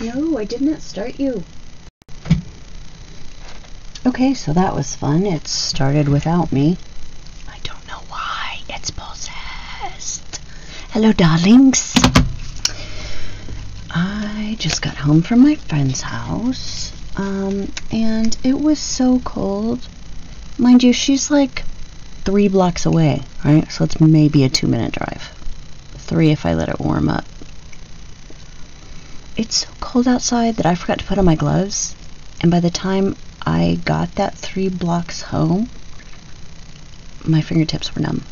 No, I did not start you. Okay, so that was fun. It started without me. I don't know why. It's possessed. Hello, darlings. I just got home from my friend's house, um, and it was so cold. Mind you, she's like three blocks away, right? So it's maybe a two minute drive. Three if I let it warm up. It's so cold outside that I forgot to put on my gloves, and by the time I got that three blocks home, my fingertips were numb.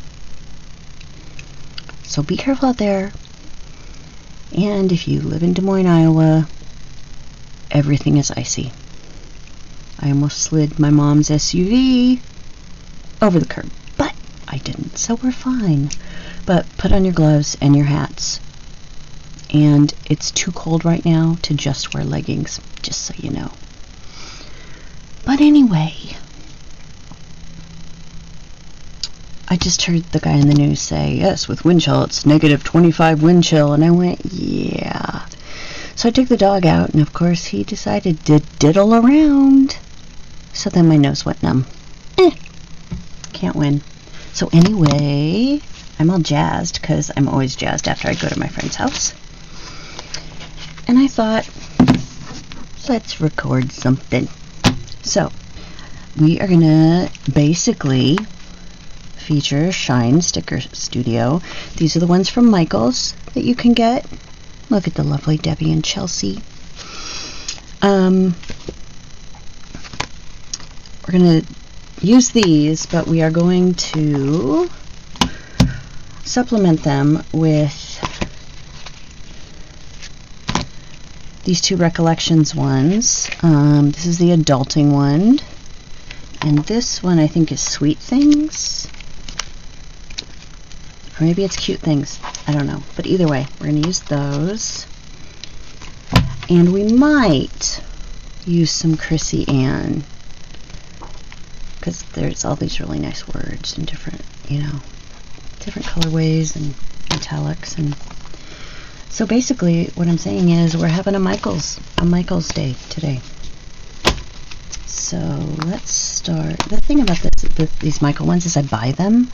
So be careful out there. And if you live in Des Moines, Iowa, everything is icy. I almost slid my mom's SUV over the curb, but I didn't, so we're fine. But put on your gloves and your hats. And it's too cold right now to just wear leggings, just so you know. But anyway, I just heard the guy in the news say, yes, with wind chill, it's negative 25 wind chill. And I went, yeah. So I took the dog out, and of course, he decided to diddle around. So then my nose went numb. Eh, can't win. So anyway, I'm all jazzed because I'm always jazzed after I go to my friend's house. And I thought, let's record something. So, we are going to basically feature Shine Sticker Studio. These are the ones from Michaels that you can get. Look at the lovely Debbie and Chelsea. Um, we're going to use these, but we are going to supplement them with these two Recollections ones. Um, this is the adulting one. And this one I think is Sweet Things. Or maybe it's Cute Things. I don't know. But either way, we're going to use those. And we might use some Chrissy Ann. Because there's all these really nice words and different, you know, different colorways and italics and so basically, what I'm saying is we're having a Michael's a Michael's Day today. So let's start. The thing about this, the, these Michael ones is I buy them,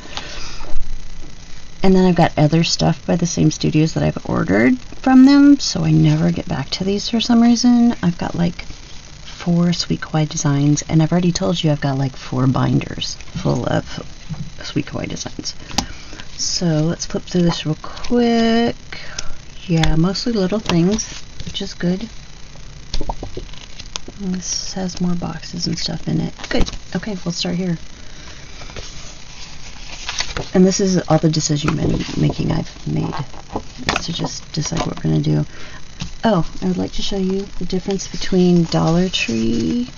and then I've got other stuff by the same studios that I've ordered from them, so I never get back to these for some reason. I've got like four Sweet Kawaii designs, and I've already told you I've got like four binders full of Sweet Kawaii designs. So let's flip through this real quick. Yeah, mostly little things, which is good. And this has more boxes and stuff in it. Good. Okay, we'll start here. And this is all the decision making I've made to just decide what we're going to do. Oh, I would like to show you the difference between Dollar Tree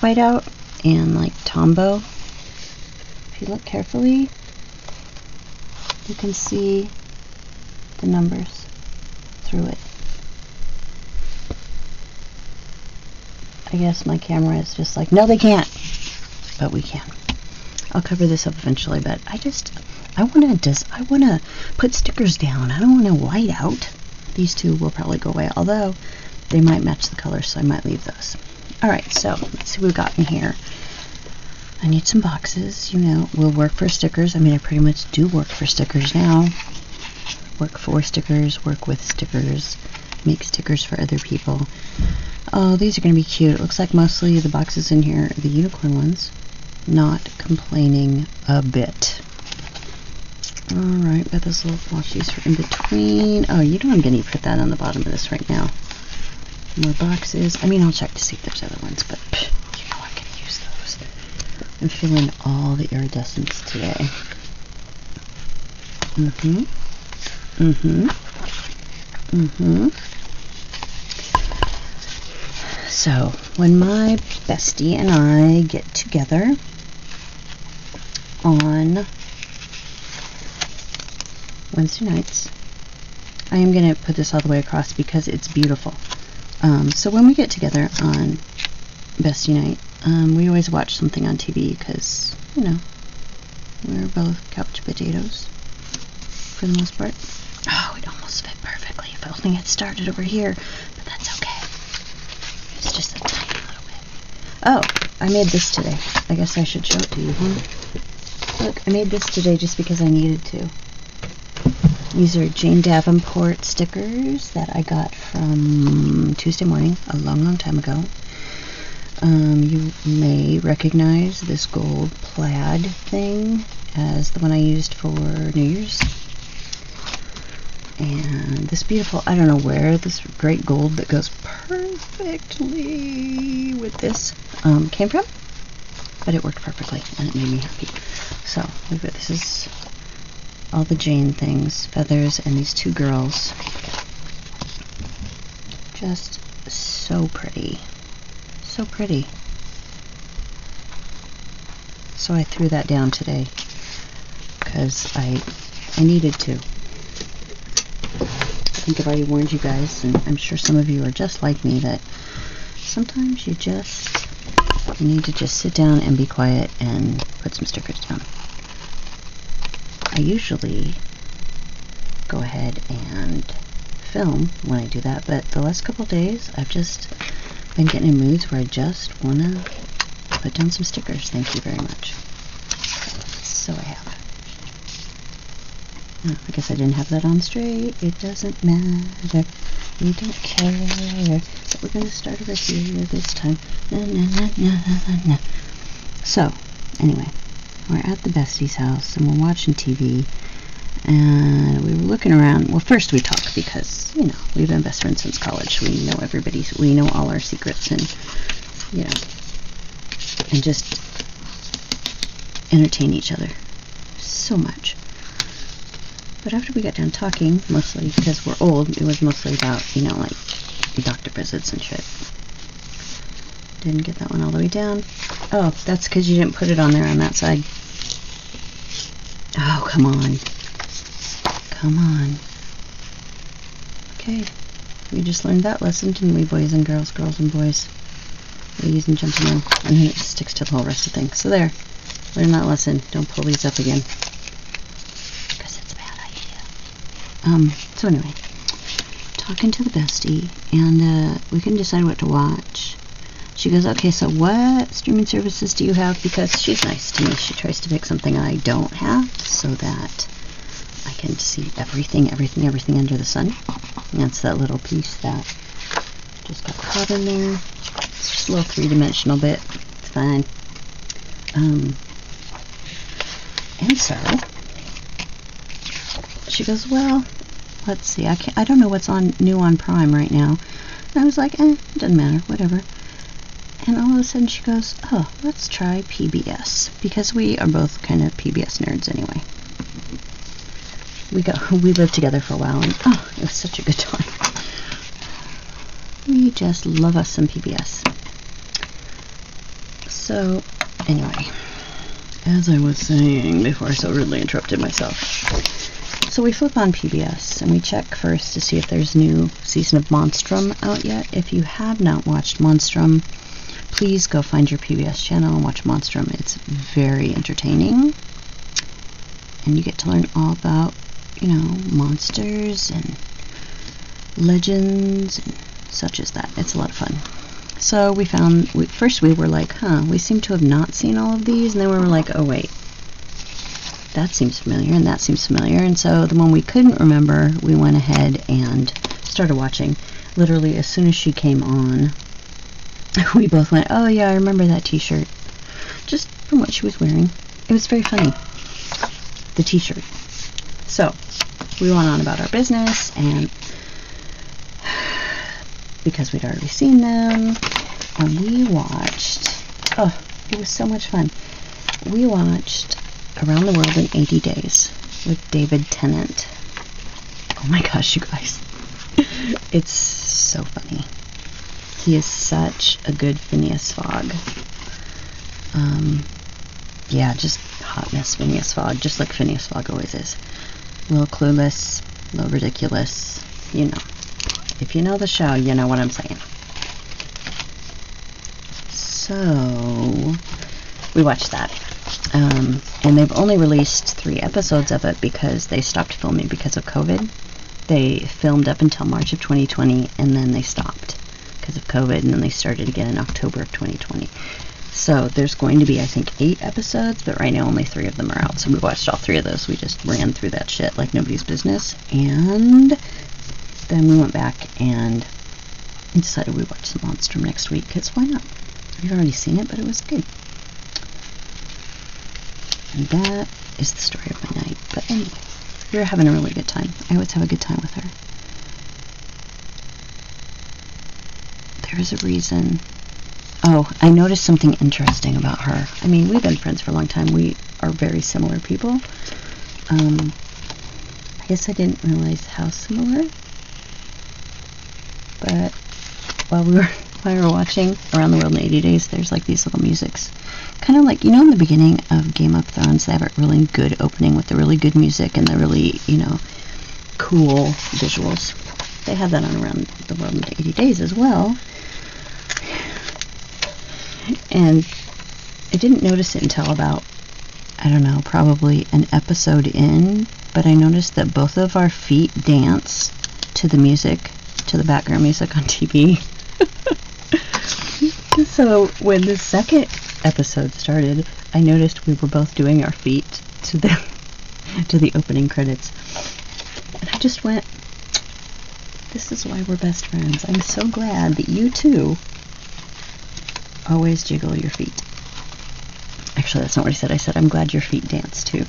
whiteout and like Tombow. If you look carefully, you can see the numbers through it. I guess my camera is just like, no, they can't. But we can. I'll cover this up eventually, but I just, I want to just, I want to put stickers down. I don't want to white out. These two will probably go away, although they might match the color, so I might leave those. All right, so let's see what we've got in here. I need some boxes, you know, we'll work for stickers. I mean, I pretty much do work for stickers now work for stickers, work with stickers, make stickers for other people. Oh, these are going to be cute. It looks like mostly the boxes in here are the unicorn ones. Not complaining a bit. Alright, got this little washies for in between. Oh, you know I'm going to put that on the bottom of this right now. More boxes. I mean, I'll check to see if there's other ones, but pff, you know I'm going to use those. I'm feeling all the iridescence today. Mm-hmm. Mm-hmm. Mm-hmm. So, when my bestie and I get together on Wednesday nights, I am going to put this all the way across because it's beautiful. Um, so when we get together on bestie night, um, we always watch something on TV because, you know, we're both couch potatoes for the most part. Oh, it almost fit perfectly. If only it started over here, but that's okay. It's just a tiny little bit. Oh, I made this today. I guess I should show it to you, huh? Look, I made this today just because I needed to. These are Jane Davenport stickers that I got from Tuesday morning, a long, long time ago. Um, you may recognize this gold plaid thing as the one I used for New Year's. And this beautiful, I don't know where this great gold that goes perfectly with this um, came from, but it worked perfectly and it made me happy. So, look at this is all the Jane things, feathers, and these two girls. Just so pretty. So pretty. So I threw that down today because I I needed to. I think I've already warned you guys, and I'm sure some of you are just like me, that sometimes you just you need to just sit down and be quiet and put some stickers down. I usually go ahead and film when I do that, but the last couple days I've just been getting in moods where I just want to put down some stickers. Thank you very much. So I have. I guess I didn't have that on straight. It doesn't matter. We don't care. So we're going to start over here this time. Na, na, na, na, na, na. So, anyway, we're at the bestie's house and we're watching TV. And we were looking around. Well, first we talk because, you know, we've been best friends since college. We know everybody's, we know all our secrets and, you know, and just entertain each other so much. But after we got done talking, mostly because we're old, it was mostly about, you know, like doctor visits and shit. Didn't get that one all the way down. Oh, that's because you didn't put it on there on that side. Oh, come on. Come on. Okay. We just learned that lesson, didn't we, boys and girls, girls and boys, ladies and gentlemen? And then it sticks to the whole rest of things. So there. Learn that lesson. Don't pull these up again. Because it's a bad idea. Um, so anyway. Talking to the bestie, and uh, we couldn't decide what to watch. She goes, okay, so what streaming services do you have? Because she's nice to me. She tries to pick something I don't have so that I can see everything, everything, everything under the sun. And that's that little piece that just got caught in there. It's just a little three-dimensional bit. It's fine. Um, and so she goes, well, let's see. I can't, I don't know what's on new on Prime right now. And I was like, eh, it doesn't matter, whatever. And all of a sudden she goes, oh, let's try PBS because we are both kind of PBS nerds anyway. We go, we lived together for a while, and oh, it was such a good time. We just love us some PBS. So, anyway, as I was saying before I so rudely interrupted myself. So we flip on PBS and we check first to see if there's new season of Monstrum out yet. If you have not watched Monstrum, please go find your PBS channel and watch Monstrum. It's very entertaining. And you get to learn all about, you know, monsters and legends and such as that. It's a lot of fun. So we found, we, first we were like, huh, we seem to have not seen all of these. And then we were like, oh, wait, that seems familiar and that seems familiar. And so the one we couldn't remember, we went ahead and started watching. Literally, as soon as she came on, we both went, oh yeah, I remember that t-shirt. Just from what she was wearing. It was very funny. The t-shirt. So, we went on about our business and because we'd already seen them and we watched oh it was so much fun we watched around the world in 80 days with david tennant. Oh my gosh you guys. It's so funny. He is such a good phineas fogg. Um yeah just hotness phineas fogg just like phineas fogg always is. A little clueless a little ridiculous you know. If you know the show, you know what I'm saying. So, we watched that. Um, and they've only released three episodes of it because they stopped filming because of COVID. they filmed up until March of 2020 and then they stopped because of COVID and then they started again in October of 2020. So there's going to be, I think, eight episodes, but right now only three of them are out. So we watched all three of those. We just ran through that shit like nobody's business. And then we went back and decided we'd watch some Monstrum next week because why not? We've already seen it, but it was good. And that is the story of my night. But anyway, we were having a really good time. I always have a good time with her. There is a reason. Oh, I noticed something interesting about her. I mean, we've been friends for a long time. We are very similar people. Um, I guess I didn't realize how similar. But while we were while we were watching Around the World in 80 Days, there's like these little musics. Kind of like, you know, in the beginning of Game of Thrones, they have a really good opening with the really good music and the really, you know, cool visuals. They have that on Around the World in 80 Days as well. And I didn't notice it until about, I don't know, probably an episode in, but I noticed that both of our feet dance to the music, to the background music on TV. so when the second episode started, I noticed we were both doing our feet to the to the opening credits. And I just went, this is why we're best friends. I'm so glad that you too always jiggle your feet. Actually, that's not what I said. I said, I'm glad your feet dance too.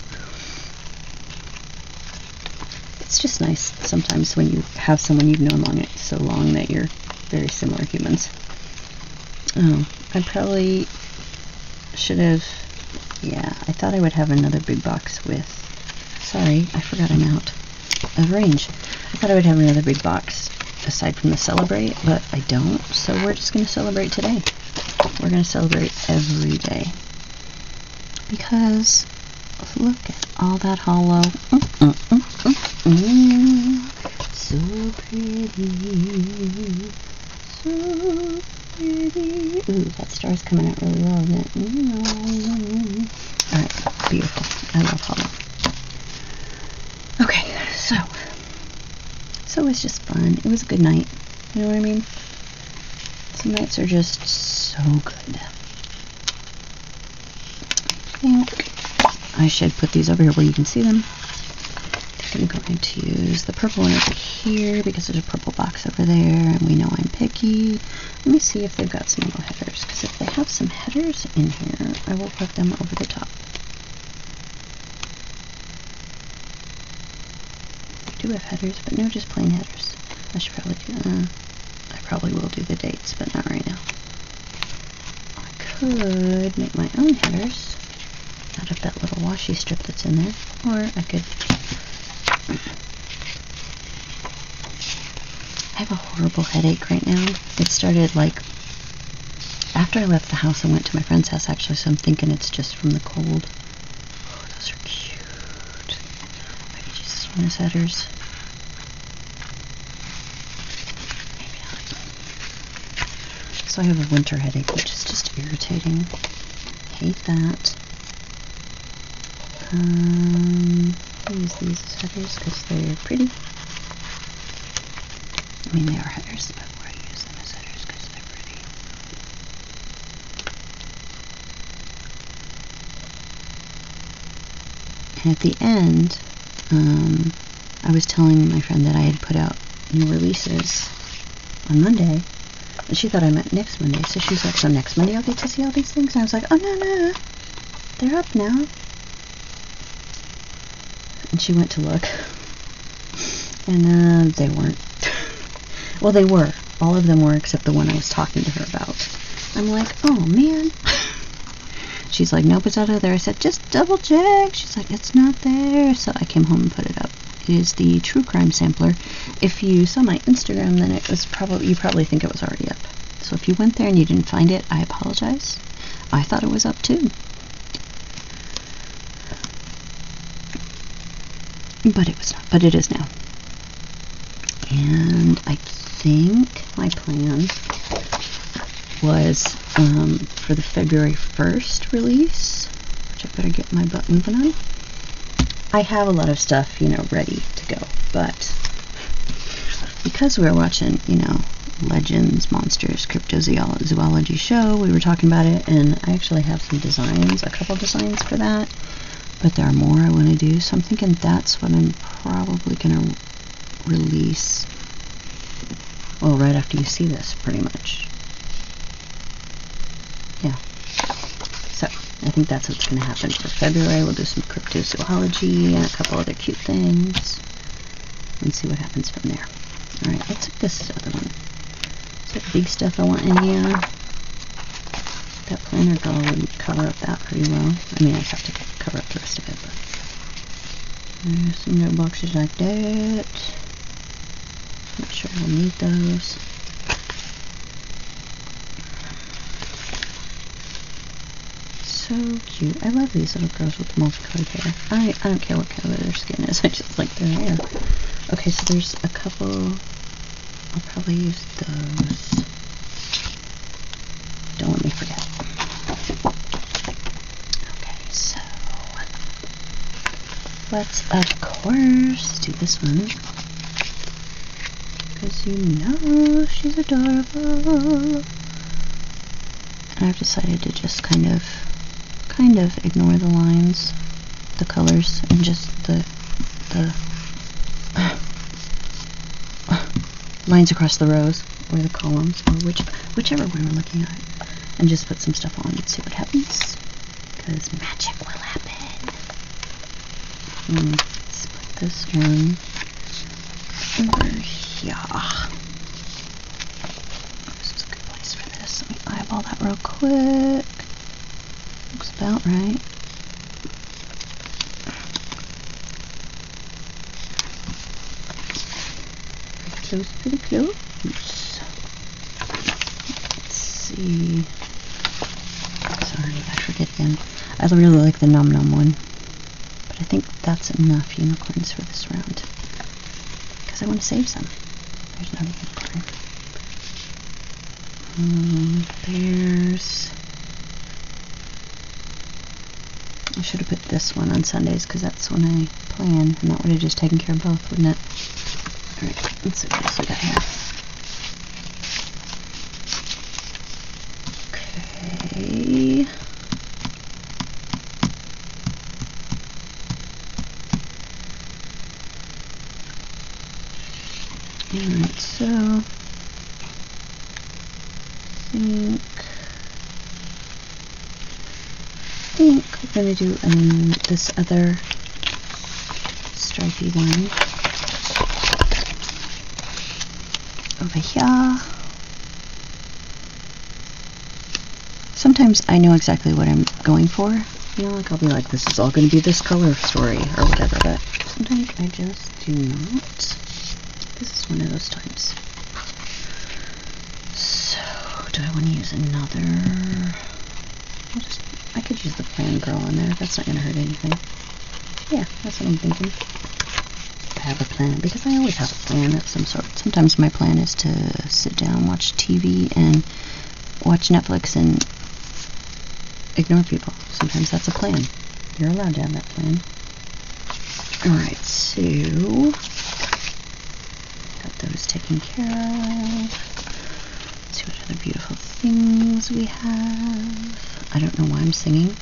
It's just nice sometimes when you have someone you've known long so long that you're very similar humans. Oh, I probably should have. Yeah, I thought I would have another big box with. Sorry, I forgot I'm out of range. I thought I would have another big box aside from the celebrate, but I don't. So we're just going to celebrate today. We're going to celebrate every day. Because look at all that holo. Mm, mm, mm, mm, mm. so pretty. So pretty. Ooh, that star's coming out really well, isn't it? Alright, beautiful. I love holo. Okay, so. So it was just fun. It was a good night. You know what I mean? Some nights are just so good. I should put these over here where you can see them. I I'm going to use the purple one over here because there's a purple box over there and we know I'm picky. Let me see if they've got some little headers because if they have some headers in here, I will put them over the top. They do have headers, but no, just plain headers. I should probably do, uh, I probably will do the dates, but not right now. I could make my own headers out of that little washi strip that's in there, or I could. I have a horrible headache right now. It started like after I left the house. I went to my friend's house actually, so I'm thinking it's just from the cold. Oh, those are cute. Maybe Jesus is headers. So I have a winter headache, which is just irritating. Hate that. Um, use these as headers because they're pretty. I mean, they are headers, but I use them as headers because they're pretty. And at the end, um, I was telling my friend that I had put out new releases on Monday, and she thought I meant next Monday. So she was like, so next Monday I'll get to see all these things? And I was like, oh, no, no. They're up now. And she went to look. And uh, they weren't. well, they were. All of them were except the one I was talking to her about. I'm like, oh, man. She's like, nope, it's out of there. I said, just double check. She's like, it's not there. So I came home and put it up It is the true crime sampler. If you saw my Instagram, then it was probably you probably think it was already up. So if you went there and you didn't find it, I apologize. I thought it was up too. But it was not. But it is now. And I think my plan was um, for the February 1st release, which I better get my butt moving on. I have a lot of stuff, you know, ready to go, but because we were watching, you know, Legends, Monsters, Cryptozoology show, we were talking about it, and I actually have some designs, a couple designs for that, but there are more I want to do, so I'm thinking that's what I'm probably going to release, well, right after you see this, pretty much. Yeah. So, I think that's what's going to happen for February. We'll do some cryptozoology and a couple other cute things and see what happens from there. Alright, let's take this other one. Is that big stuff I want in here? That planner girl would cover up that pretty well. I mean, I have to cover up the rest of it, there's some note boxes like that. Not sure we'll need those. So cute. I love these little girls with the multicolored hair. I, I don't care what color their skin is, I just like their hair. Okay, so there's a couple. I'll probably use those. Don't let me forget. Okay, so let's of course do this one. Because you know she's adorable. And I've decided to just kind of kind of ignore the lines, the colors, and just the the lines across the rows or the columns or which whichever one we're looking at and just put some stuff on and see what happens because magic will mm, let's put this one over here this is a good place for this let me eyeball that real quick looks about right close, pretty close. Let's see. Sorry, I forget again. I really like the Num Num one. I think that's enough unicorns for this round. Because I want to save some. There's no unicorn. Um, there's... I should have put this one on Sundays because that's when I plan, and that would have just taken care of both, wouldn't it? Alright, let's see what we got here. Okay. Alright, so I think I think we're gonna do um, this other stripy one. over here. Sometimes I know exactly what I'm going for. You know, like I'll be like, this is all going to be this color story or whatever, but sometimes I just do not. This is one of those times. So, do I want to use another? I'll just, I could use the plan girl in there. That's not going to hurt anything. Yeah, that's what I'm thinking I have a plan because I always have a plan of some sort. Sometimes my plan is to sit down, watch TV, and watch Netflix and ignore people. Sometimes that's a plan. You're allowed to have that plan. Alright, so got those taken care of. Let's see what other beautiful things we have. I don't know why I'm singing,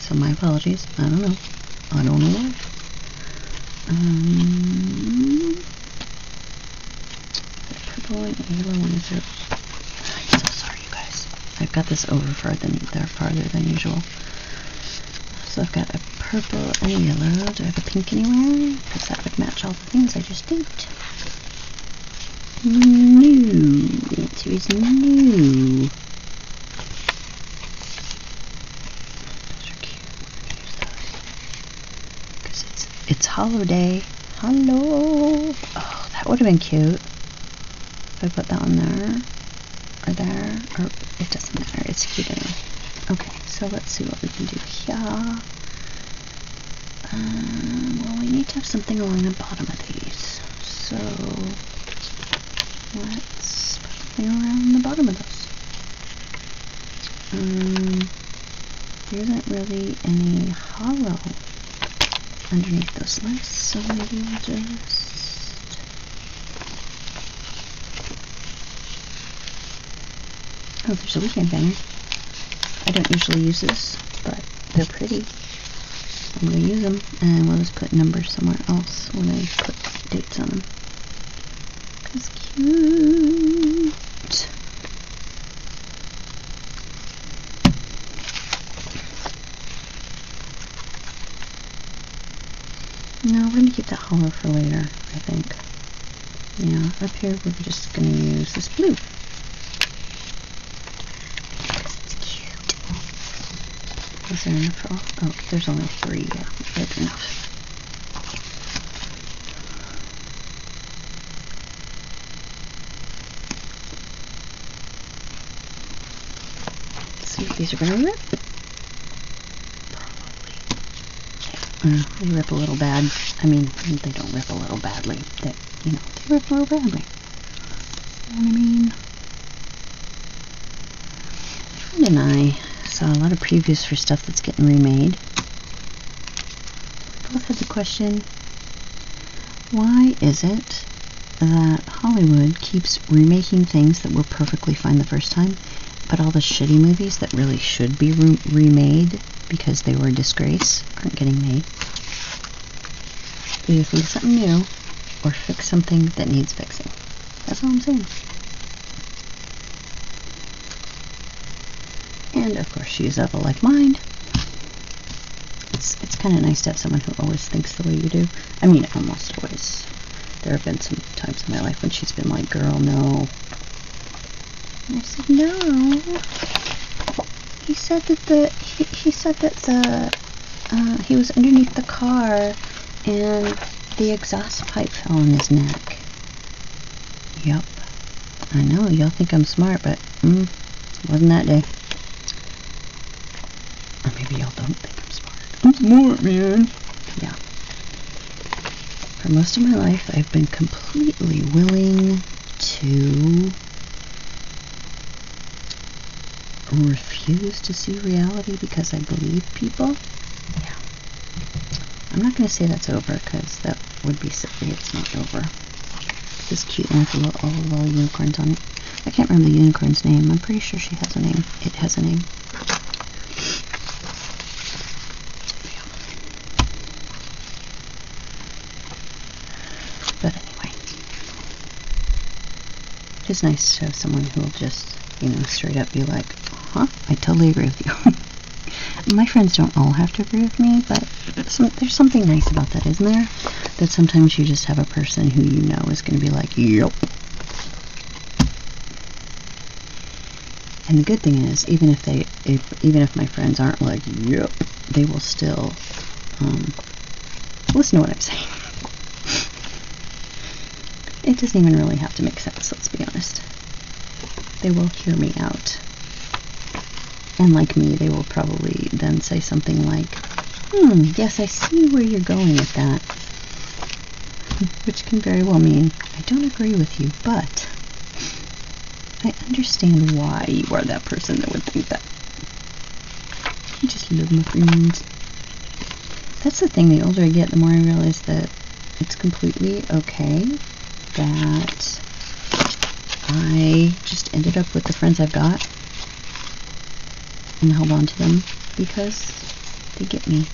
so my apologies. I don't know. I don't know why. Um, the purple and yellow one is I'm so sorry, you guys. I've got this over farther than farther than usual. So I've got a purple and a yellow. Do I have a pink anywhere? Because that would match all the things I just did. No, the answer is no. It's holiday. Hello. Oh, that would have been cute. If I put that one there. Or there. Or it doesn't matter. It's cute. Okay, so let's see what we can do here. Um, well, we need to have something along the bottom of these. So, let's put something around the bottom of those. Um, there isn't really any holo underneath those slices, so maybe we'll just Oh, there's a weekend banner. I don't usually use this, but they're pretty. I'm going to use them, and we'll just put numbers somewhere else when I put dates on them. That's cute. Up here we're just going to use this blue. It's cute. Is there enough for all? Oh, there's only three. Yeah, enough. see if these are going to rip. Uh, they rip a little bad. I mean, they don't rip a little badly. They, you know, they rip a little badly. You know what I mean? My friend and I saw a lot of previews for stuff that's getting remade. Both had the question, why is it that Hollywood keeps remaking things that were perfectly fine the first time, but all the shitty movies that really should be re remade because they were a disgrace aren't getting made? Either think of something new or fix something that needs fixing. That's all I'm saying. And of course, she's of a like mind. It's it's kind of nice to have someone who always thinks the way you do. I mean, almost always. There have been some times in my life when she's been like, "Girl, no." And I said, "No." He said that the he, he said that the uh, he was underneath the car and the exhaust pipe fell on his neck. Yep. I know, y'all think I'm smart, but mm, wasn't that day. Or maybe y'all don't think I'm smart. I'm smart, man. Yeah. For most of my life, I've been completely willing to refuse to see reality because I believe people. Yeah. I'm not going to say that's over because that would be silly. It's not over. This cute one with a little, all the little unicorns on it. I can't remember the unicorn's name. I'm pretty sure she has a name. It has a name. But anyway, it's nice to have someone who will just, you know, straight up be like, huh, I totally agree with you. My friends don't all have to agree with me, but some, there's something nice about that, isn't there? That sometimes you just have a person who you know is going to be like, yep. And the good thing is, even if they, if, even if my friends aren't like, yep, they will still um, listen to what I'm saying. it doesn't even really have to make sense, let's be honest. They will hear me out. And like me, they will probably then say something like, hmm, yes, I see where you're going with that. Which can very well mean, I don't agree with you, but I understand why you are that person that would think that. I just love my friends. That's the thing, the older I get, the more I realize that it's completely okay that I just ended up with the friends I've got and held on to them because they get me.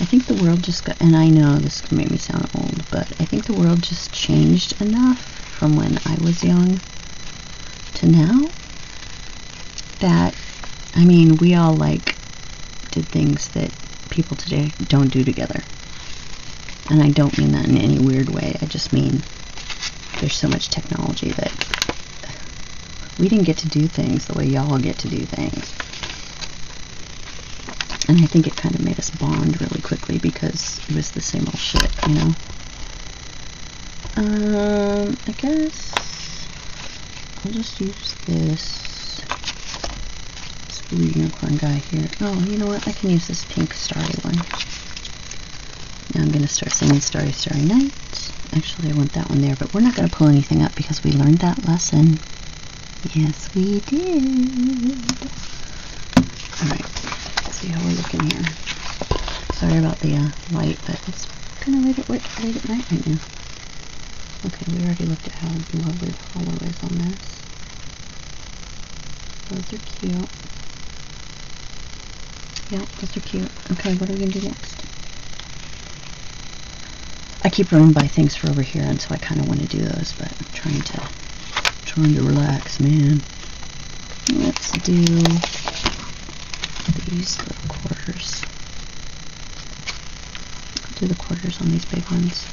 I think the world just got, and I know this can make me sound old, but I think the world just changed enough from when I was young to now that, I mean, we all like did things that people today don't do together. And I don't mean that in any weird way. I just mean there's so much technology that we didn't get to do things the way y'all get to do things. And I think it kind of made us bond really quickly because it was the same old shit, you know? Um, I guess I'll just use this, this blue unicorn guy here. Oh, you know what? I can use this pink starry one. Now I'm going to start singing Starry Starry Night. Actually, I want that one there, but we're not going to pull anything up because we learned that lesson. Yes, we did. Alright, see how we're looking here. Sorry about the uh, light, but it's kind of late at, late, at night right now. Okay, we already looked at how lovely the holo is on this. Those are cute. Yeah, those are cute. Okay, what are we gonna do next? I keep running by things for over here, and so I kind of want to do those, but I'm trying to trying to relax, man. Let's do these quarters. I'll do the quarters on these big ones.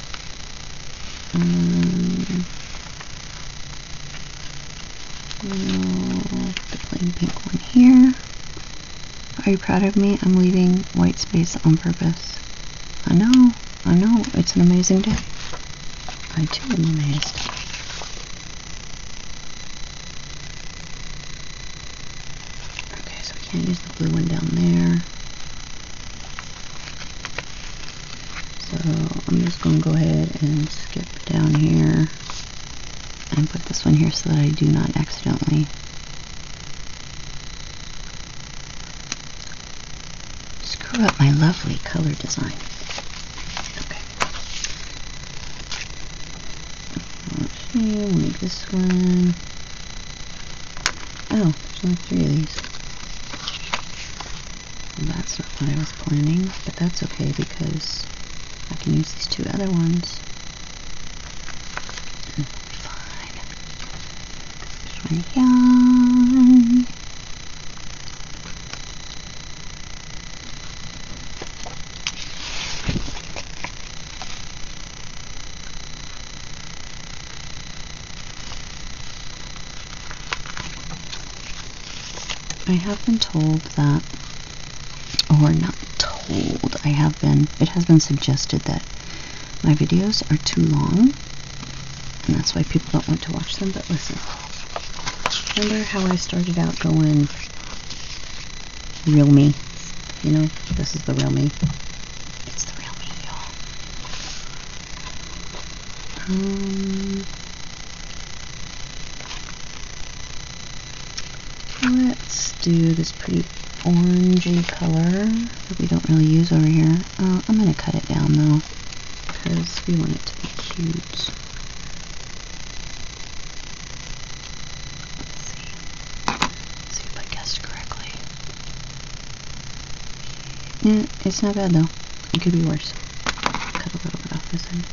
Um, the plain pink one here. Are you proud of me? I'm leaving white space on purpose. I know, I know, it's an amazing day. I too am amazed. Okay, use the blue one down there. So I'm just going to go ahead and skip down here and put this one here so that I do not accidentally screw up my lovely color design. Okay. We'll make this one. Oh, there's only three of these. Well, that's not what I was planning, but that's okay because I can use these two other ones. Fine. I have been told that, or not told, I have been, it has been suggested that my videos are too long, and that's why people don't want to watch them, but listen. Remember how I started out going real me? You know, this is the real me. It's the real me, y'all. Um, let's do this pretty orangey color that we don't really use over here. Uh, I'm going to cut it down though, because we want it to be cute. Let's see. See if I guessed correctly. Yeah, it's not bad though. It could be worse. Cut a little bit off this end.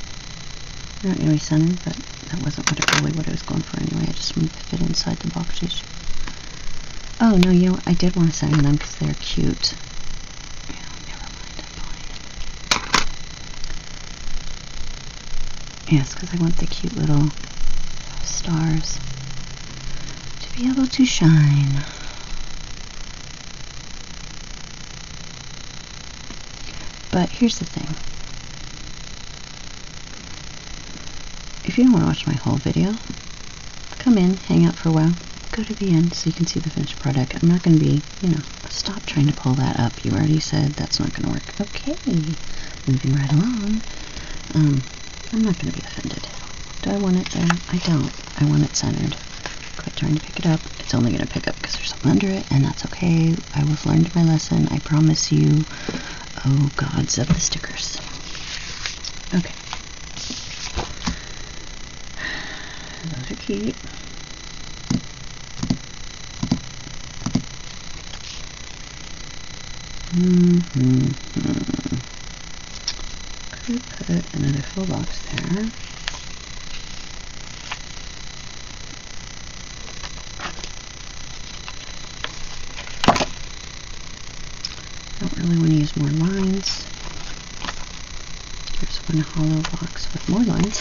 Not really centered, but that wasn't what it, really what I was going for anyway. I just wanted to fit inside the boxes. Oh, no, you know? I did want to send them because they're cute. Yes, because I want the cute little stars to be able to shine. But here's the thing. If you don't want to watch my whole video, come in, hang out for a while, go to the end so you can see the finished product. I'm not going to be, you know, stop trying to pull that up. You already said that's not going to work. Okay, moving right along. Um, I'm not going to be offended. Do I want it there? I don't. I want it centered. Quit trying to pick it up. It's only going to pick up because there's something under it, and that's okay. I have learned my lesson. I promise you. Oh, gods of the stickers. Okay. Those are cute. Could put another full box there. Don't really want to use more lines. Here's one holo box with more lines.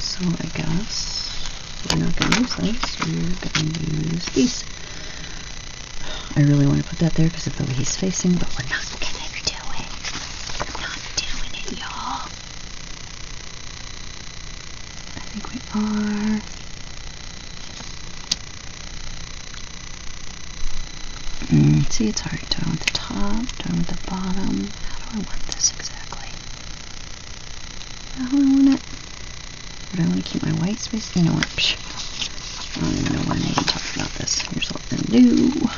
so I guess we're not going to use those. We're going to use these. I really want to put that there because of the way he's facing, but we're not going to do it. We're not doing it, y'all. I think we are. Mm, see, it's hard. Do I want the top? Do I want the bottom? How do I want this exactly? How do I want it? Would I want to keep my white space? You know what? Psh, I don't even know why I'm even talking about this. Here's what we're going to do.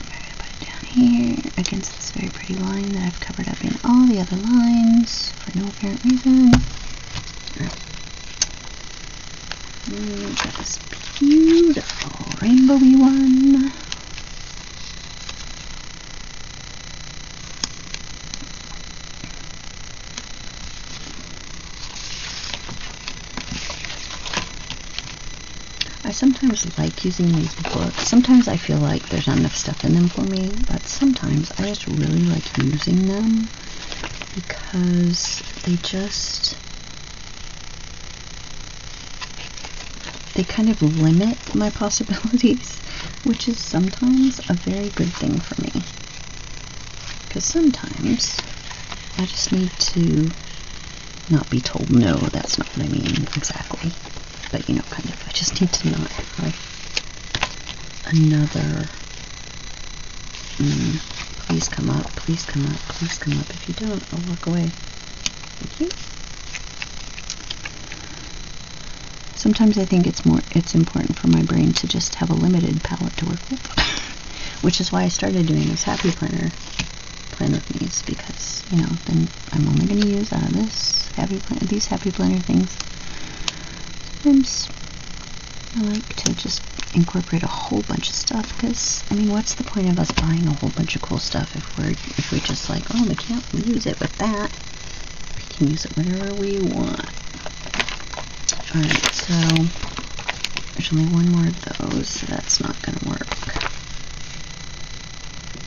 I'm going to put it down here against this very pretty line that I've covered up in all the other lines for no apparent reason. And got this beautiful rainbowy one. I sometimes like using these books. Sometimes I feel like there's not enough stuff in them for me, but sometimes I just really like using them because they just they kind of limit my possibilities, which is sometimes a very good thing for me. Because sometimes I just need to not be told no, that's not what I mean exactly but you know, kind of. I just need to not have another. Mm, please come up, please come up, please come up. If you don't, I'll walk away. Thank you. Sometimes I think it's more it's important for my brain to just have a limited palette to work with. Which is why I started doing this happy planner plan with me's because, you know, then I'm only gonna use out of this happy plan these happy planner things. Sometimes I like to just incorporate a whole bunch of stuff because I mean what's the point of us buying a whole bunch of cool stuff if we're if we just like oh we can't use it with that. We can use it whatever we want alright so there's only one more of those so that's not gonna work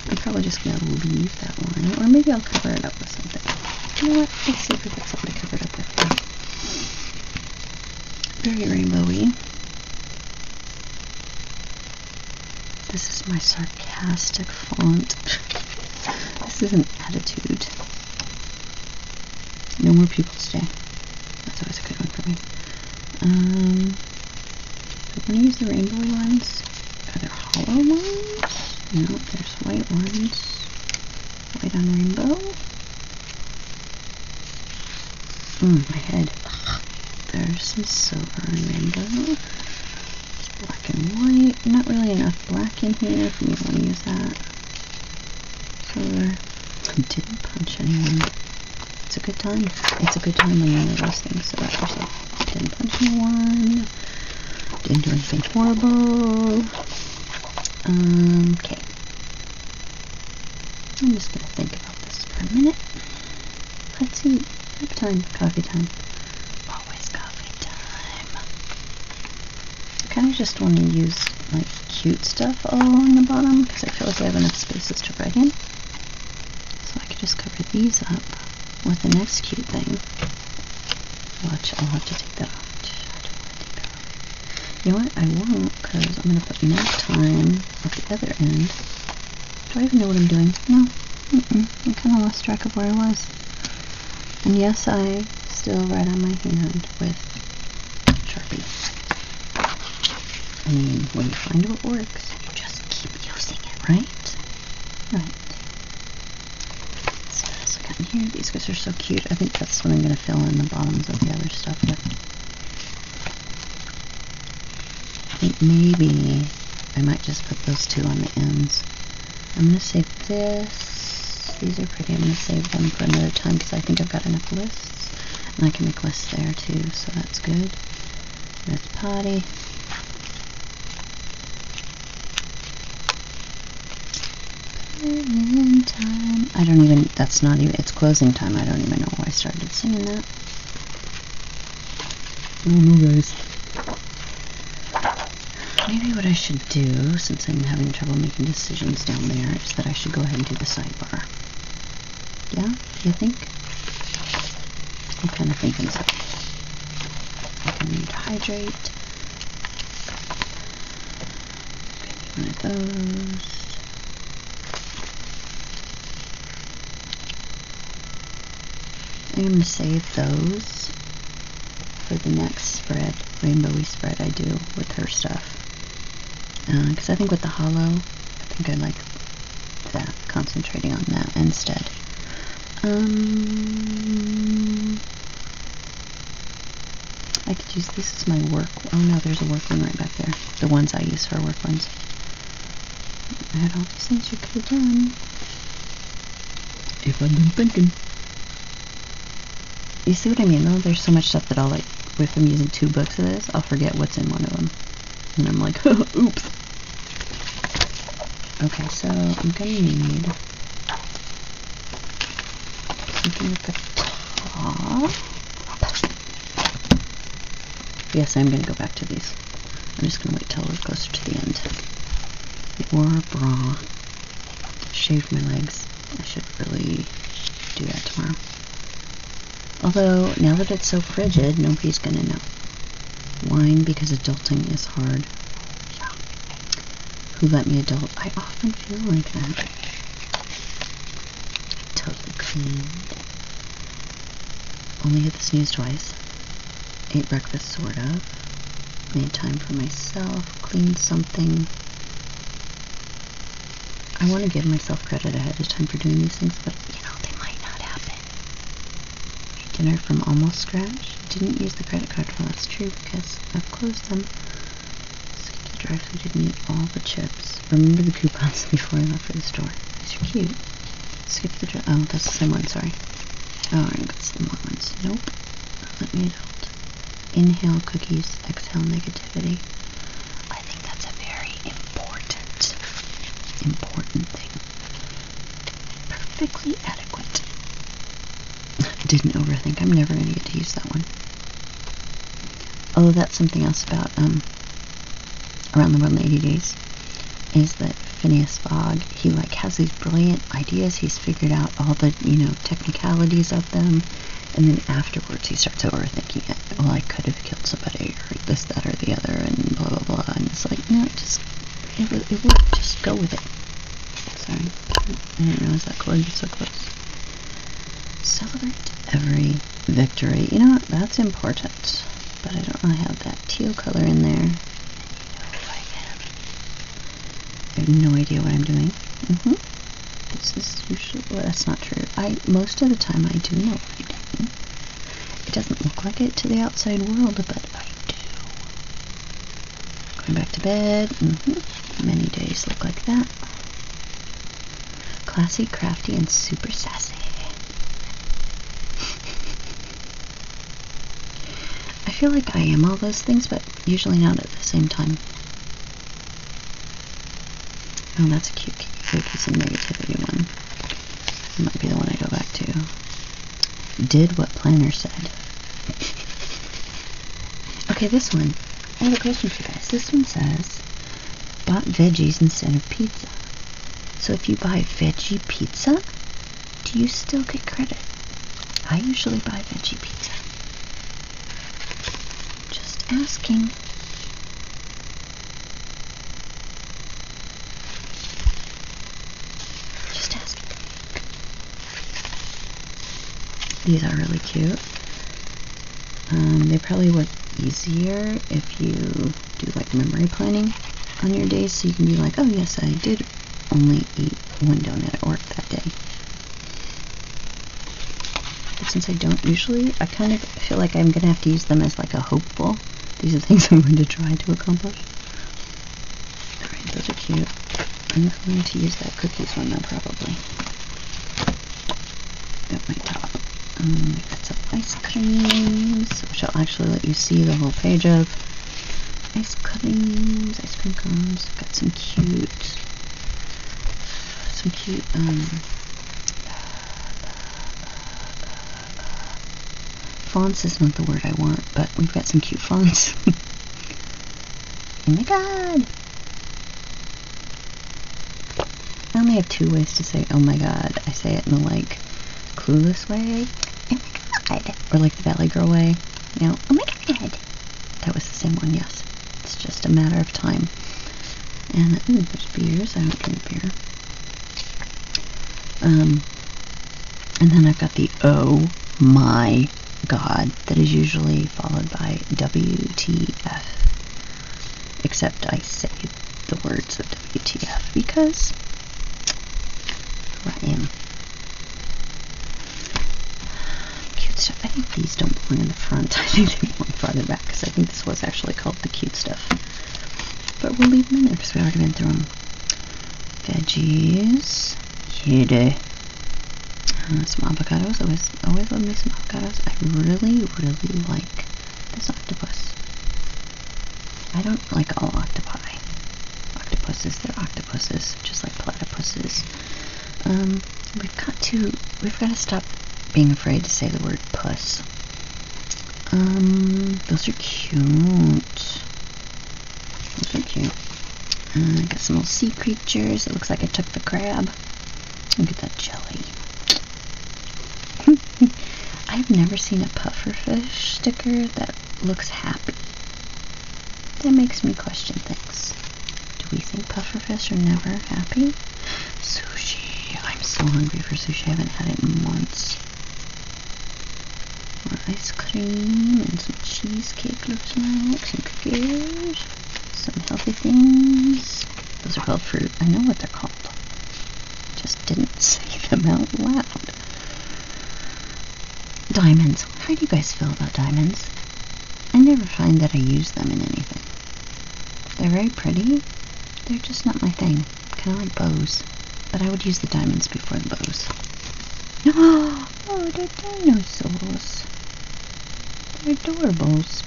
I'm probably just gonna leave that one or maybe I'll cover it up with something you know what let's see if we get something to cover it up with very rainbowy. This is my sarcastic font. this is an attitude. No more pupils today. That's always a good one for me. Um, I'm going to use the rainbow ones. Are there holo ones? No, there's white ones. White on rainbow. Mm, my head. There's some silver and rainbow. black and white. Not really enough black in here for me to want to use that. Silver. Didn't punch anyone. It's a good time. It's a good time when one of those things so that yourself. Didn't punch anyone. Didn't do anything horrible. Um, okay. I'm just gonna think about this for a minute. Let's see. Nap time. Coffee time. Always coffee time. I kind of just want to use like cute stuff all along the bottom because I feel like I have enough spaces to write in. So I could just cover these up with the next cute thing. Watch, I'll have to take that off. You know what? I won't because I'm going to put nap time at the other end. Do I even know what I'm doing? No. Mm -mm. I kind of lost track of where I was. And yes, I still write on my hand with Sharpie. I mean, when you find what works, you just keep using it, right? Right. So what else I got in here? These guys are so cute. I think that's what I'm going to fill in the bottoms of the other stuff with. I think maybe I might just put those two on the ends. I'm going to save this. These are pretty. I'm going to save them for another time because I think I've got enough lists. And I can make lists there too, so that's good. There's potty. in time. I don't even, that's not even, it's closing time. I don't even know why I started singing that. I don't know, guys. Maybe what I should do, since I'm having trouble making decisions down there, is that I should go ahead and do the sidebar. Yeah? You think? I'm kind of thinking so. I need to hydrate. One of those. I'm going to save those for the next spread, rainbowy spread I do with her stuff. Because uh, I think with the holo, I think I like that, concentrating on that instead. Um, I could use, this as my work, oh no, there's a work one right back there. The ones I use for work ones. I had all these things you could have done. If I'd been thinking. You see what I mean though? There's so much stuff that I'll like if I'm using two books of this, I'll forget what's in one of them. And I'm like, oops. Okay, so I'm gonna need something at the top. Yes, I'm gonna go back to these. I'm just gonna wait till we're closer to the end. Or bra. Shaved my legs. I should really do that tomorrow. Although, now that it's so frigid, nobody's gonna know. Wine because adulting is hard. Who let me adult? I often feel like that. Totally cleaned. Only hit the snooze twice. Ate breakfast, sort of. Made time for myself. Cleaned something. I want to give myself credit ahead of time for doing these things, but you know, they might not happen. Dinner from almost scratch. Didn't use the credit card. Well, that's true because I've closed them. Skipped the drive thru didn't eat all the chips. Remember the coupons before I left for the store. These are cute. Skip the drive. Oh, that's the same one. Sorry. Oh, I got some more ones. Nope. Let me adult. Inhale cookies. Exhale negativity. I think that's a very important, important thing. Perfectly adequate. Didn't overthink. I'm never going to get to use that one. Oh, that's something else about um, Around the World in 80 Days, is that Phineas Fogg, he like has these brilliant ideas. He's figured out all the, you know, technicalities of them. And then afterwards he starts overthinking it. Well, I could have killed somebody, or this, that, or the other, and blah, blah, blah. And it's like, no, just, it, it just go with it. Sorry. I didn't realize that was so close. Celebrate every victory. You know what? That's important. But I don't really have that teal color in there. I have no idea what I'm doing. Mm-hmm. This is usually, well, that's not true. I, most of the time I do know what I'm doing. It doesn't look like it to the outside world, but I do. Going back to bed. Mm-hmm. Many days look like that. Classy, crafty, and super sassy. I feel like I am all those things, but usually not at the same time. Oh, that's a cute cookies and negativity one. That might be the one I go back to. Did what planner said. okay, this one. I have a question for you guys. This one says, bought veggies instead of pizza. So if you buy veggie pizza, do you still get credit? I usually buy veggie pizza. Asking. Just asking. These are really cute. Um, they probably work easier if you do like memory planning on your days so you can be like, oh yes, I did only eat one donut at work that day. But since I don't usually, I kind of feel like I'm going to have to use them as like a hopeful. These are things I'm going to try to accomplish. Alright, those are cute. I'm going to use that cookies one though, probably. At my top. Um, got some ice creams, which I'll actually let you see the whole page of. Ice creams, ice cream cones. Got some cute, some cute, um, fonts is not the word I want, but we've got some cute fonts. oh my god! I only have two ways to say oh my god. I say it in the like clueless way. Oh my god. Or like the Valley Girl way. You know, oh my god. That was the same one, yes. It's just a matter of time. And ooh, there's beers. I don't drink beer. Um, and then I've got the oh my god that is usually followed by WTF. Except I say the words of WTF because I am. Cute stuff. I think these don't belong in the front. I think they belong farther back because I think this was actually called the cute stuff. But we'll leave them in there because we already went through them. Veggies. Kitty. Some avocados. Always, always love me some avocados. I really, really like this octopus. I don't like all octopi. Octopuses, they're octopuses, just like platypuses. Um, we've got to, we've got to stop being afraid to say the word puss. Um, those are cute. Those are cute. Uh, got some little sea creatures. It looks like I took the crab. Look at that jelly. I've never seen a pufferfish sticker that looks happy. That makes me question things. Do we think pufferfish are never happy? Sushi. I'm so hungry for sushi. I haven't had it in months. More ice cream and some cheesecake looks like. Some cookies. Some healthy things. Those are called fruit. I know what they're called. Just didn't say them out loud. Diamonds. How do you guys feel about diamonds? I never find that I use them in anything. They're very pretty. They're just not my thing. Kind of like bows. But I would use the diamonds before the bows. Oh, they're dinosaurs. They're adorables.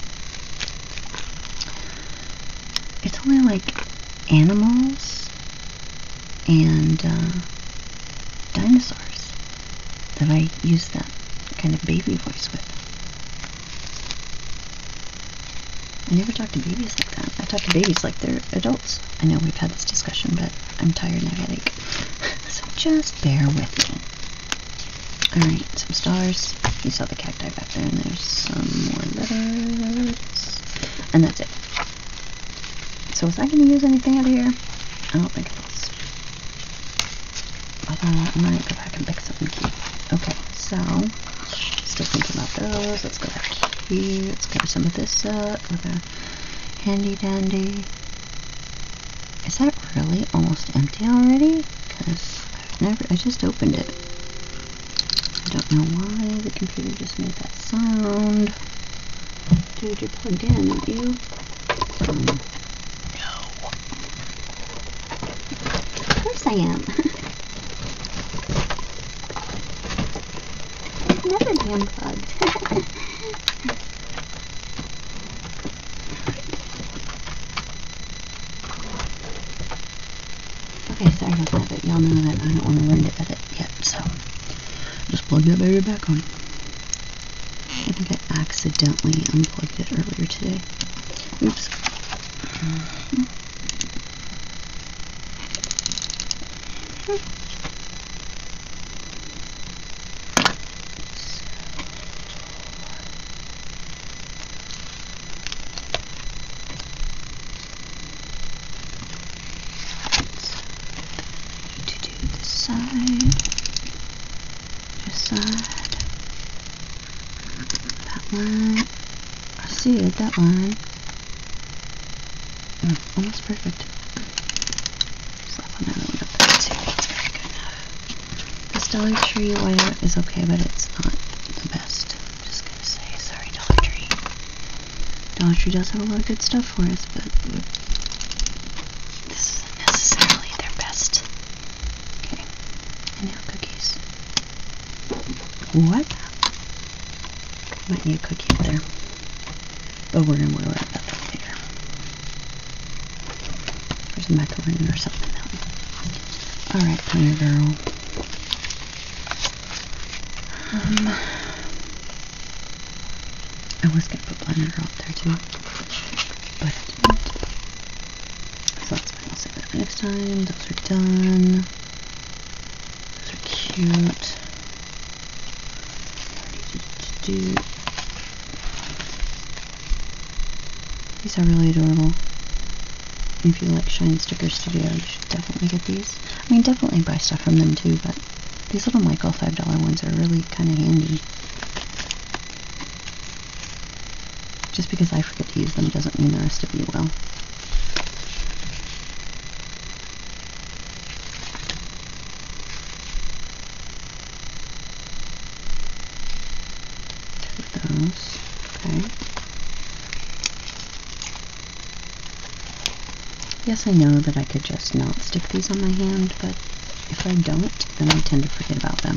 It's only like animals and uh, dinosaurs that I use that kind of baby voice with. I never talk to babies like that. I talk to babies like they're adults. I know we've had this discussion, but I'm tired and I have a headache. so just bear with me. Alright, some stars. You saw the cacti back there, and there's some more letters. And that's it. So was I going to use anything out of here? I don't think it was. Uh, I might go back and pick something cute. Okay, so, still thinking about those. Let's go back here. Let's grab some of this up with a handy dandy. Is that really almost empty already? Because I've never, I just opened it. I don't know why the computer just made that sound. Dude, you're plugged in, aren't you? Um, no. Of course I am. Never be unplugged. okay, sorry about that, but y'all know that I don't want to learn to edit yet, so just plug that baby back on. I think I accidentally unplugged it earlier today. Oops. to do this side, this side, that line. I see it, that line. Mm, almost perfect. Slap another one up there too. That's very good. This Dollar Tree wire is okay, but it's not the best. I'm just gonna say, sorry, Dollar Tree. Dollar Tree does have a lot of good stuff for us, but this isn't necessarily their best. Okay. And now cookies. What? Might need a cookie up there. But we're gonna worry about that later. There's a macaroon or something. Alright, Planner Girl. Um, I was gonna put Planner Girl up there too. But I didn't. So that's fine, I'll save that for next time. Those are done. Those are cute. These are really adorable. If you like Shine Sticker Studio, you should definitely get these. I mean, definitely buy stuff from them too, but these little Michael $5 ones are really kind of handy. Just because I forget to use them doesn't mean the rest of you will. Two of those. Okay. Yes, I know that I could just not stick these on my hand, but if I don't, then I tend to forget about them.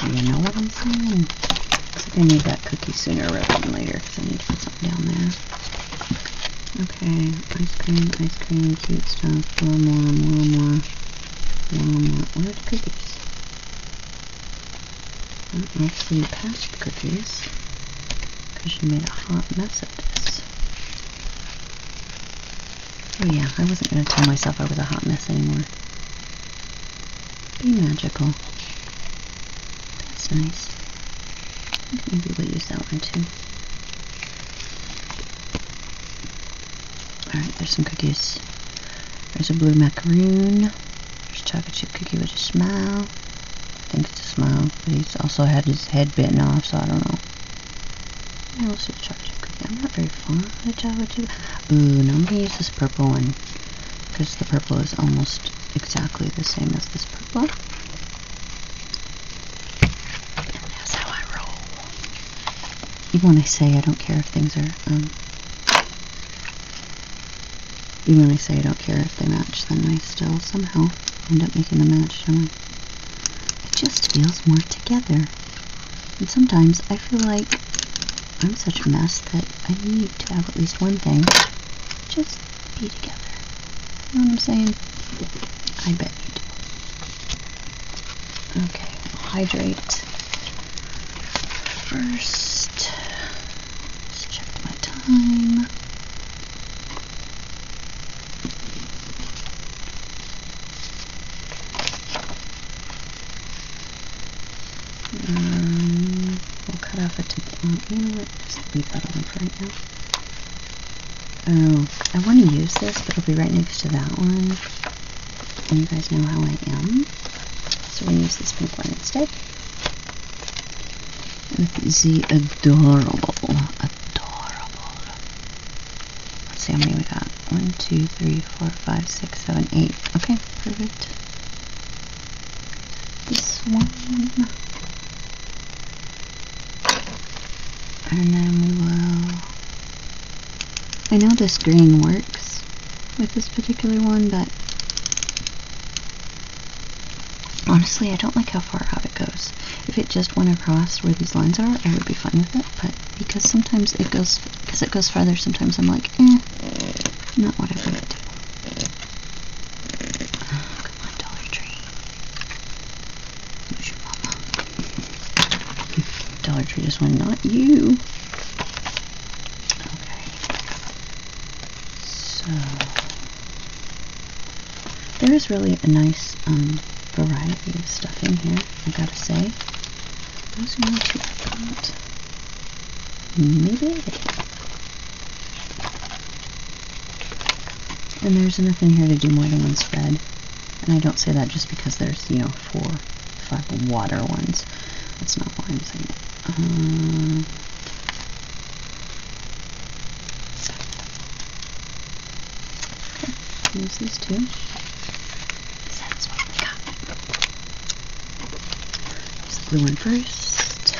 Do you know what I'm saying? Looks like I need that cookie sooner rather than later because I need to put something down there. Okay, ice cream, ice cream, cute stuff, more, more, more, more, more, more. Where are the cookies? Oh, actually, the cookies because you made a hot mess of. Oh yeah, I wasn't going to tell myself I was a hot mess anymore. Be magical. That's nice. Maybe we'll use that one too. Alright, there's some cookies. There's a blue macaroon. There's chocolate chip cookie with a smile. I think it's a smile, but he's also had his head bitten off, so I don't know. Yeah, let's do chocolate not very fond of the chocolate chip. Ooh, now I'm going to use this purple one. Because the purple is almost exactly the same as this purple. And that's how I roll. Even when I say I don't care if things are, um, even when I say I don't care if they match, then I still somehow end up making them match, don't I? It just feels more together. And sometimes I feel like I'm such a mess that I need to have at least one thing just be together. You know what I'm saying? I bet you do. Okay, I'll hydrate first. Just check my time. Um, we'll cut off a tip. Oh, you know what? Just right now. Oh, I want to use this, but it'll be right next to that one. And you guys know how I am. So we'll use this pink one instead. With the adorable, adorable. Let's see how many we got. One, two, three, four, five, six, seven, eight. Okay, perfect. This one. And then we will... I know this green works with this particular one, but honestly I don't like how far out it goes. If it just went across where these lines are, I would be fine with it, but because sometimes it goes, because it goes farther, sometimes I'm like, eh, not what I want to do. Oh, come on, Dollar Tree. Who's your Tree just went, not you. Okay. So, there is really a nice um, variety of stuff in here, I gotta say. Those are not too bad. Maybe. And there's enough in here to do more than one spread. And I don't say that just because there's, you know, four, five water ones. That's not why I'm saying it. Um, okay, use these two. That's what we got. Use the blue one first.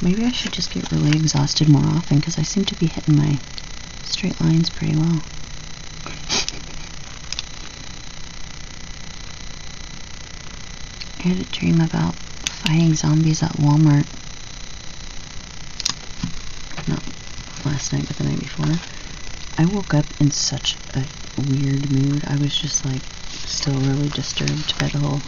Maybe I should just get really exhausted more often because I seem to be hitting my straight lines pretty well. I had a dream about fighting zombies at Walmart. Not last night, but the night before. I woke up in such a weird mood. I was just like still really disturbed by the whole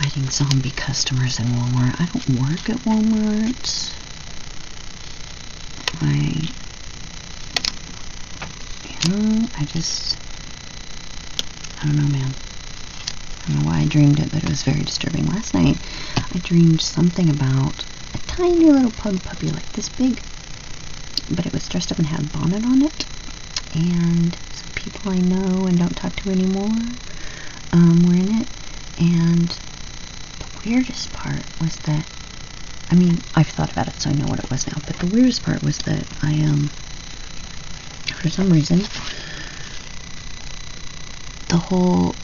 fighting zombie customers in Walmart. I don't work at Walmart. I, you know, I just, I don't know, man. I don't know why I dreamed it, but it was very disturbing. Last night, I dreamed something about a tiny little pug puppy, like this big, but it was dressed up and had a bonnet on it. And some people I know and don't talk to anymore um, were in it. And the weirdest part was that, I mean, I've thought about it, so I know what it was now. But the weirdest part was that I um, for some reason, the whole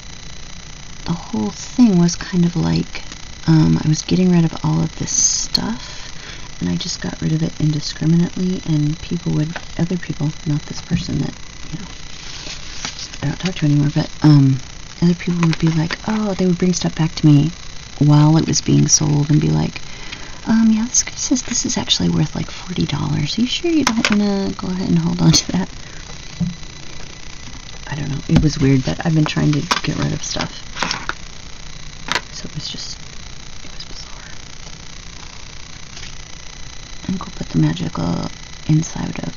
the whole thing was kind of like um, I was getting rid of all of this stuff and I just got rid of it indiscriminately and people would other people not this person that you know I don't talk to anymore but um other people would be like, oh, they would bring stuff back to me while it was being sold and be like, um, yeah, this says this is actually worth like forty dollars. Are you sure you don't want to go ahead and hold on to that? I don't know. It was weird, but I've been trying to get rid of stuff, so it was just, it was bizarre. I'm gonna put the magical inside of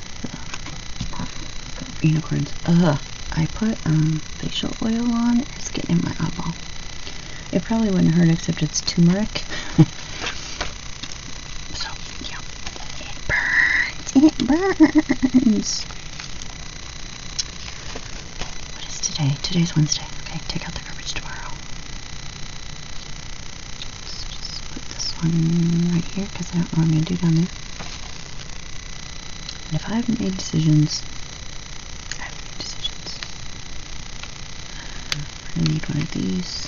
the unicorns. Ugh. I put um, facial oil on. It's getting in my eyeball. It probably wouldn't hurt except it's turmeric. so, yeah. It burns. It burns. What is today? Today's Wednesday. Okay, take out the garbage tomorrow. Let's just put this one right here because I don't know what I'm going to do down there. And if I haven't made decisions, I haven't made decisions. We're going to need one of these.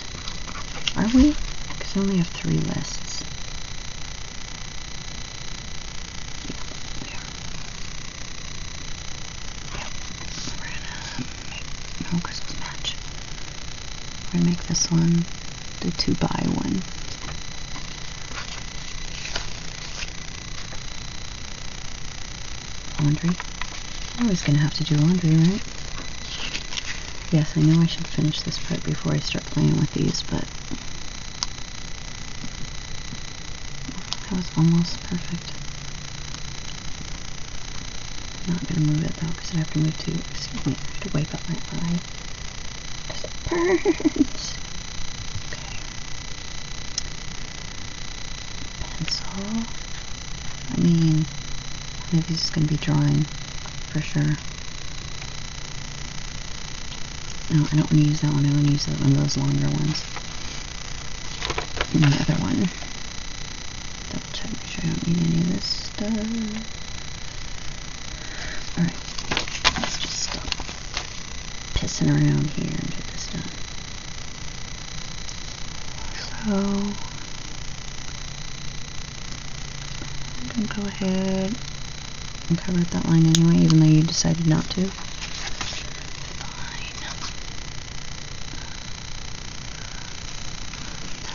Are we? Because I only have three lists. We are. We're gonna make make this one the two by one. Laundry. I'm always gonna have to do laundry, right? Yes, I know I should finish this part before I start playing with these, but that was almost perfect. I'm not gonna move it though, because I have to move to, excuse me, I have to wipe up my eye. Because it burns. Okay. Pencil. I mean, of these is gonna be drawing, for sure. No, I don't want to use that one. I want to use one of those longer ones. And the other one. Double check, make sure I don't need any of this stuff. Alright, let's just stop pissing around here and get this done. So, I'm going to go ahead and cover up that line anyway, even though you decided not to.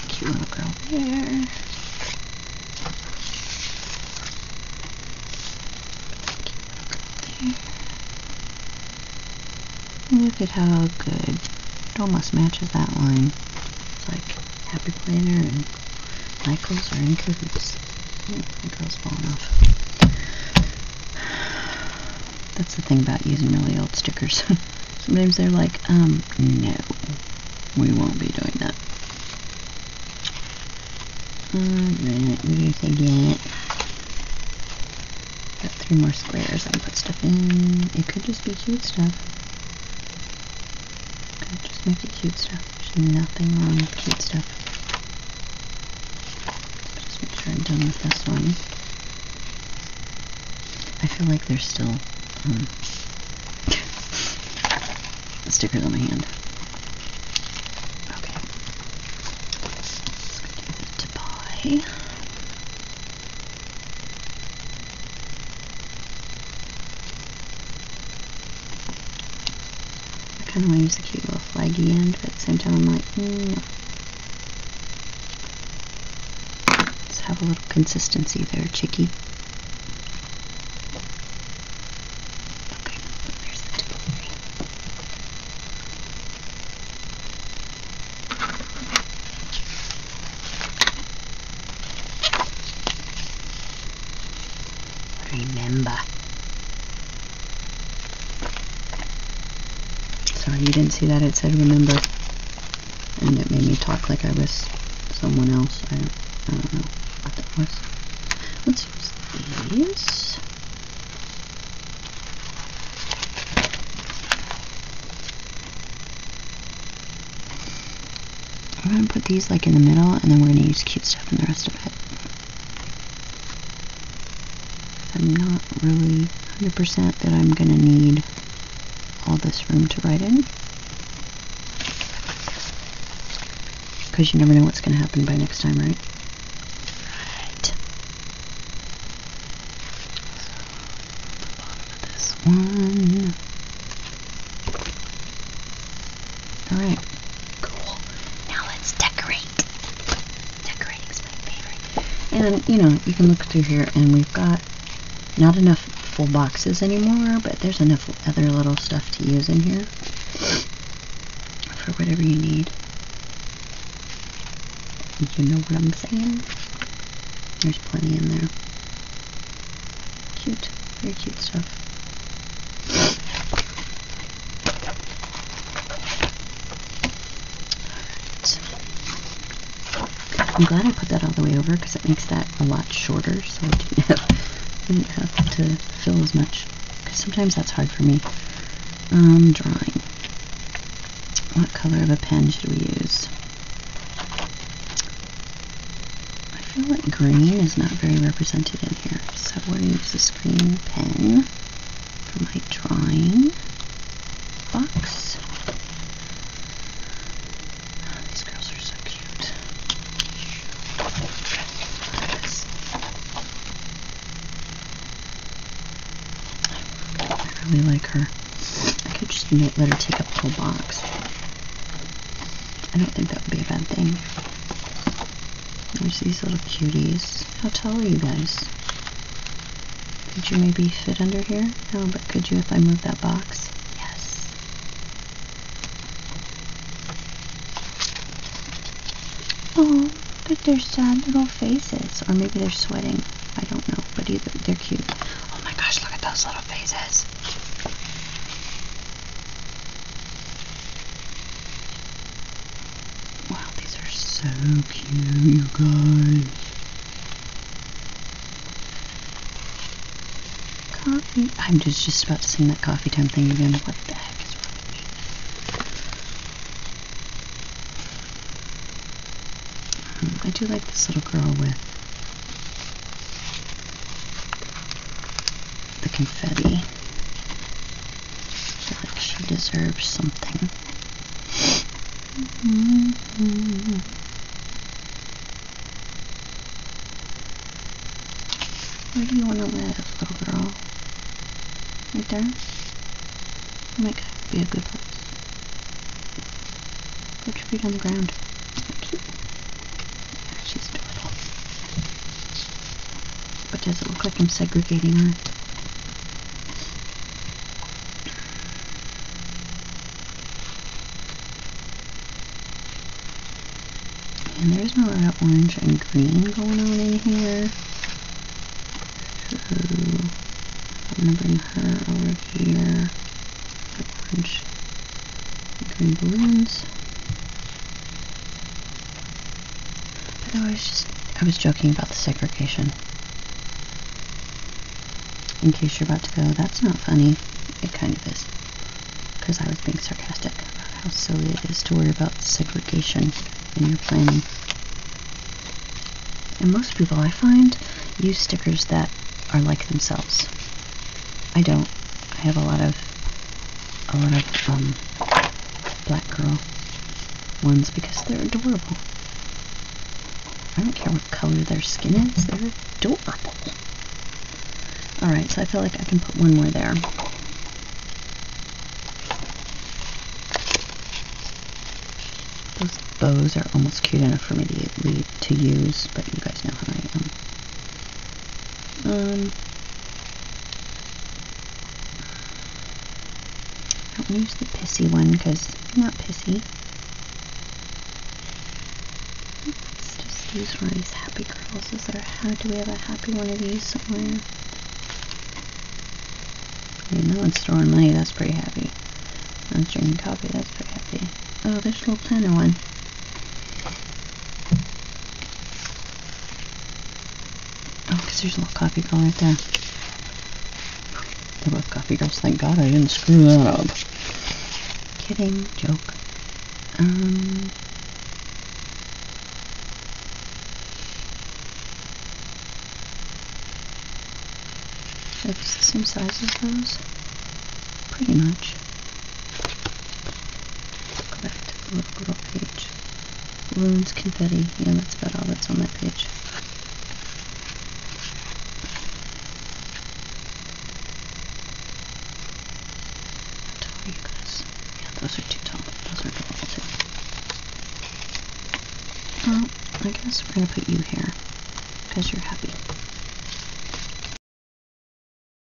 cute little girl there. Look at how good. It almost matches that line. It's like Happy Planner and Michaels are in cahoots. Oh, the girl's falling off. That's the thing about using really old stickers. Sometimes they're like, um, no, we won't be doing that. Alright, think? Got three more squares I can put stuff in. It could just be cute stuff. Could just make it cute stuff. There's nothing wrong with cute stuff. Just make sure I'm done with this one. I feel like there's still um, stickers on my hand. Okay. To buy. I kind of want to use the cute little flaggy end, but at the same time I'm like, mm, no. Let's have a little consistency there, chickie. Okay, there's the delivery. Remember. Sorry, you didn't see that. It said remember. And it made me talk like I was someone else. I don't, I don't know what that was. Let's use these. I'm going to put these like in the middle and then we're going to use cute stuff in the rest of it. I'm not really 100% that I'm going to need all this room to write in. Because you never know what's going to happen by next time, right? Right. So, the bottom of this one. Alright. And, you can look through here and we've got not enough full boxes anymore, but there's enough other little stuff to use in here for whatever you need. You know what I'm saying? There's plenty in there. Cute. Very cute stuff. I'm glad I put that all the way over because it makes that a lot shorter so I didn't have, didn't have to fill as much because sometimes that's hard for me. Um, drawing. What color of a pen should we use? I feel like green is not very represented in here, so we're going to use this green pen for my drawing box. these girls are so cute. I really like her. I could just let her take up the whole box. I don't think that would be a bad thing. There's these little cuties. How tall are you guys? Could you maybe fit under here? No, but could you if I move that box? Yes. Oh, but they're sad little faces. Or maybe they're sweating. I don't know, but either they're cute. Oh my gosh, look at those little faces. Wow, these are so cute, you guys. Coffee. I'm just, just about to sing that coffee time thing again. What the heck is wrong with me? Um, I do like this little girl with the confetti. I feel like she deserves something. Mm-hmm. Where do you want to live, little girl? Right there? Oh my god, be a good place. Put your feet on the ground. Yeah, she's adorable. But does it look like I'm segregating her? And there's no of orange and green going on in here. So I'm gonna bring her over here. The orange green balloons. But I was just I was joking about the segregation. In case you're about to go, that's not funny. It kind of is. Because I was being sarcastic about how silly it is to worry about segregation in your planning. And most people I find use stickers that are like themselves. I don't. I have a lot of a lot of um, black girl ones because they're adorable. I don't care what color their skin is, they're adorable. Alright, so I feel like I can put one more there. Those bows are almost cute enough for me to, to use, but you guys know how I am. Um, I don't use the pissy one because I'm not pissy. Let's just use one of these happy girls. Is there how do we have a happy one of these somewhere? I mean, no one's throwing money, that's pretty happy. One's drinking coffee, that's pretty happy. Oh, there's a little planner one. Oh, because there's a little coffee girl right there. They're both coffee girls. Thank God I didn't screw that up. Kidding. Joke. Um... These the same size as those? Pretty much. Go back to the little girl page. Balloons, confetti. Yeah, that's about all that's on that page. How tall are you guys? Yeah, those are too tall. Those are adorable too. We're gonna put you